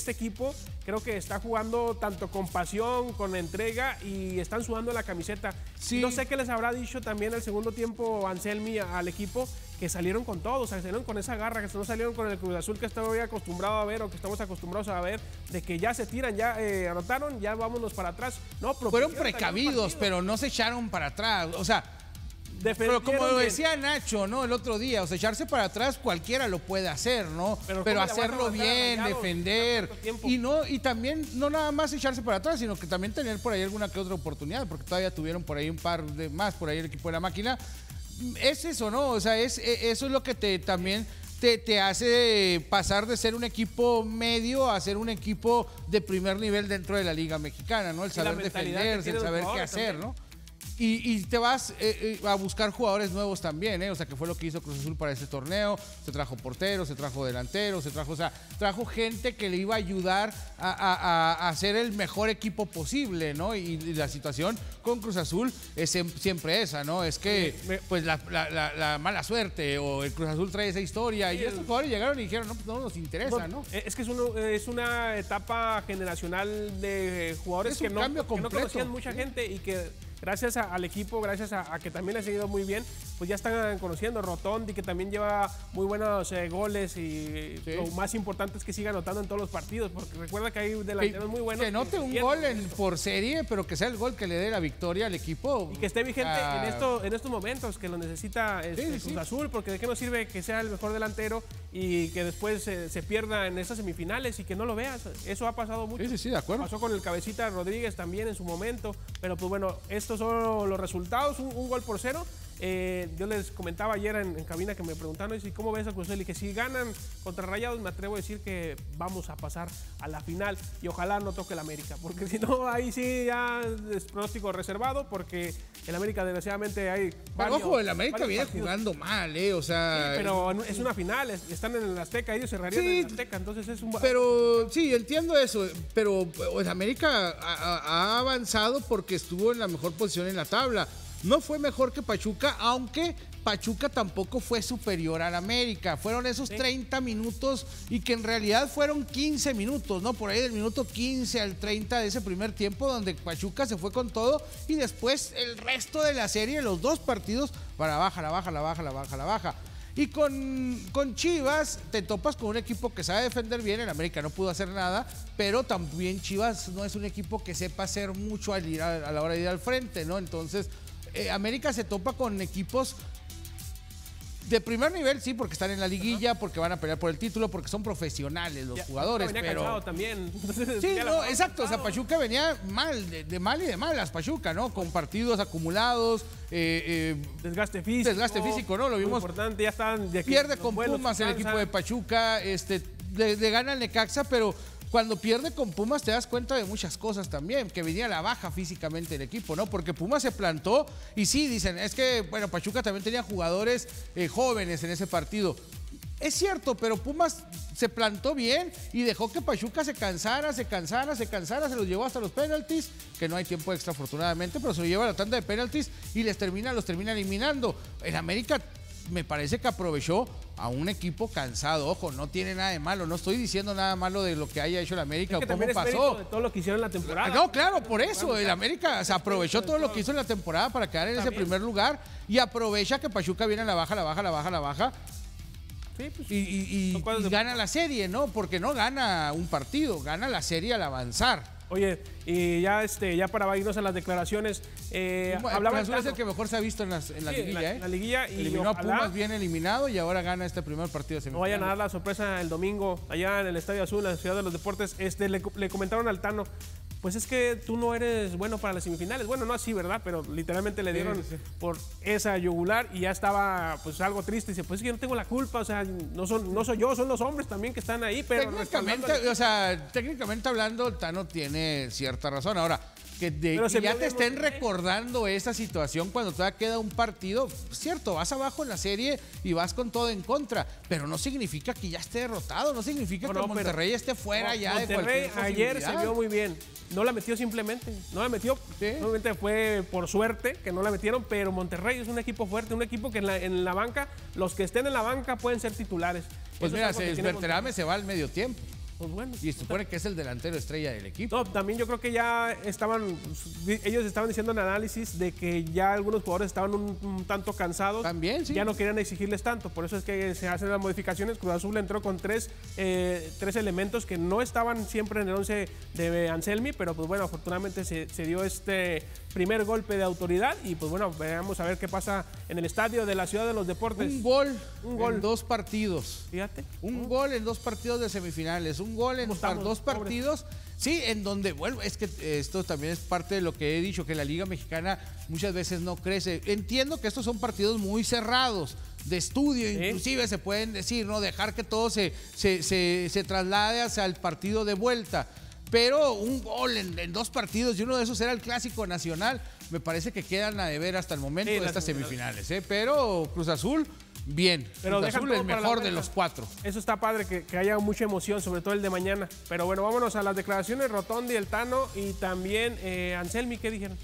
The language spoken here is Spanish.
este equipo creo que está jugando tanto con pasión, con entrega y están sudando la camiseta. No sé qué les habrá dicho también el segundo tiempo Anselmi al equipo, que salieron con todo, o sea, salieron con esa garra, que no salieron con el Cruz Azul que estaba acostumbrado a ver o que estamos acostumbrados a ver, de que ya se tiran, ya eh, anotaron, ya vámonos para atrás. No, Fueron precavidos, pero no se echaron para atrás. O sea, pero como lo decía Nacho, ¿no? El otro día, o sea, echarse para atrás cualquiera lo puede hacer, ¿no? Pero, hacerlo bien, defender. Y no, y también, no nada más echarse para atrás, sino que también tener por ahí alguna que otra oportunidad, porque todavía tuvieron por ahí un par de más, por ahí el equipo de la máquina. Es eso, ¿no? O sea, es, e, eso es lo que te también te, te, hace pasar de ser un equipo medio a ser un equipo de primer nivel dentro de la Liga Mexicana, ¿no? El saber defenderse, el saber qué hacer, ¿no? Y, te vas eh, eh, a buscar jugadores nuevos también, ¿eh? O sea, que fue lo que hizo Cruz Azul para ese torneo. Se trajo porteros, se trajo delanteros, se trajo, o sea, trajo gente que le iba a ayudar a, hacer el mejor equipo posible, ¿no? Y, la situación con Cruz Azul es siempre esa, ¿no? Es que, pues, la, mala suerte o el Cruz Azul trae esa historia. y estos jugadores llegaron y dijeron, no, pues no nos interesa, ¿no? Es que es, es una etapa generacional de jugadores que, no, que no conocían mucha gente y que gracias al equipo, gracias a, que también le ha seguido muy bien, pues ya están conociendo. Rotondi, que también lleva muy buenos eh, goles y lo más importante es que siga anotando en todos los partidos, porque recuerda que hay delanteros muy buenos. Que note un gol por serie, pero que sea el gol que le dé la victoria al equipo. Y que esté vigente en, esto, en estos momentos, que lo necesita este, Cruz Azul, porque de qué nos sirve que sea el mejor delantero y que después se pierda en esas semifinales y que no lo veas. Eso ha pasado mucho. Sí, sí, sí, de acuerdo. Pasó con el cabecita Rodríguez también en su momento, pero pues bueno, esto estos son los resultados, un, gol por cero. Eh, yo les comentaba ayer en, cabina que me preguntaron y cómo ves a Cruz Azul y que si ganan contra Rayados me atrevo a decir que vamos a pasar a la final y ojalá no toque el América, porque si no ahí sí ya es pronóstico reservado porque el América desgraciadamente hay Pero ojo, el América viene jugando mal, eh, o sea, pero es una final, están en el Azteca, ellos cerrarían en el Azteca, entonces es un Pero sí, entiendo eso, pero el América ha avanzado porque estuvo en la mejor posición en la tabla. No fue mejor que Pachuca, aunque Pachuca tampoco fue superior al América. Fueron esos 30 minutos y que en realidad fueron 15 minutos, ¿no? Por ahí del minuto 15 al 30 de ese primer tiempo donde Pachuca se fue con todo y después el resto de la serie, los dos partidos, para baja, la baja, la baja, la baja, la baja. Y con, con Chivas te topas con un equipo que sabe defender bien, el América no pudo hacer nada, pero también Chivas no es un equipo que sepa hacer mucho al ir a, a la hora de ir al frente, ¿no? Entonces eh, América se topa con equipos de primer nivel, sí, porque están en la liguilla, porque van a pelear por el título, porque son profesionales los jugadores. Venía pero también. sí, no, exacto. O sea, Pachuca venía mal, de, mal y de malas, Pachuca, ¿no? Con partidos acumulados. Eh, eh, desgaste físico. Desgaste físico, ¿no? Lo vimos. importante, ya están. De pierde con Pumas el equipo de Pachuca, este, le, gana el Necaxa, pero cuando pierde con Pumas te das cuenta de muchas cosas también, que venía la baja físicamente el equipo, ¿no? Porque Pumas se plantó y sí, dicen, es que, bueno, Pachuca también tenía jugadores eh, jóvenes en ese partido. Es cierto, pero Pumas se plantó bien y dejó que Pachuca se cansara, se cansara, se cansara, se los llevó hasta los penaltis, que no hay tiempo extra afortunadamente, pero se lo lleva a la tanda de penaltis y les termina, los termina eliminando. En América me parece que aprovechó a un equipo cansado. Ojo, no tiene nada de malo. No estoy diciendo nada malo de lo que haya hecho el América o cómo pasó. De todo lo que hicieron en la temporada. No, claro, por eso. El América se aprovechó todo lo que hizo en la temporada para quedar en ese primer lugar y aprovecha que Pachuca viene a la baja, la baja, la baja, la baja. Sí, pues, y, y gana la serie, ¿no? Porque no gana un partido, gana la serie al avanzar. Oye, y ya este, ya para irnos a las declaraciones, eh, hablaba es el que mejor se ha visto en, la liguilla, ¿eh? La liguilla y Eliminó a Pumas bien eliminado y ahora gana este primer partido No vayan a dar la sorpresa el domingo allá en el Estadio Azul, en la Ciudad de los Deportes. Este, le, le comentaron al Tano, pues es que tú no eres bueno para las semifinales. Bueno, no así, ¿verdad? Pero literalmente le dieron por esa yugular y ya estaba pues algo triste. Y dice, pues es que yo no tengo la culpa, o sea, no, son, no soy yo, son los hombres también que están ahí. Pero técnicamente, o sea, técnicamente hablando, Tano tiene cierta razón. Ahora, que, ya te estén recordando esa situación cuando todavía queda un partido, cierto, vas abajo en la serie y vas con todo en contra, pero no significa que ya esté derrotado, no significa que Monterrey esté fuera ya de cualquier ayer se vio muy bien, no la metió simplemente, no la metió, simplemente fue por suerte que no la metieron, pero Monterrey es un equipo fuerte, un equipo que en la, en la banca, los que estén en la banca pueden ser titulares. Pues mira, se se va al medio tiempo. Pues bueno. Y se supone que es el delantero estrella del equipo. No, también yo creo que ya estaban, ellos estaban diciendo en análisis de que ya algunos jugadores estaban un, tanto cansados. También, sí. Ya no querían exigirles tanto. Por eso es que se hacen las modificaciones. Cruz Azul entró con tres, eh, tres elementos que no estaban siempre en el 11 de Anselmi, pero pues bueno, afortunadamente se, se dio este primer golpe de autoridad y pues bueno, veamos a ver qué pasa en el estadio de la Ciudad de los Deportes. Un gol, un gol. en dos partidos. Fíjate. Un gol en dos partidos de semifinales, un gol en dos partidos. Sí, en donde, bueno, es que esto también es parte de lo que he dicho, que la Liga Mexicana muchas veces no crece. Entiendo que estos son partidos muy cerrados, de estudio, inclusive se pueden decir, ¿no? Dejar que todo se, se, se traslade hacia el partido de vuelta pero un gol en, dos partidos y uno de esos era el clásico nacional. Me parece que quedan a deber hasta el momento de estas semifinales, ¿eh? pero Cruz Azul. Bien, pero Cruz Azul el mejor de los cuatro. Eso está padre, que, haya mucha emoción, sobre todo el de mañana. Pero bueno, vámonos a las declaraciones Rotondi, el Tano y también eh, Anselmi, ¿qué dijeron?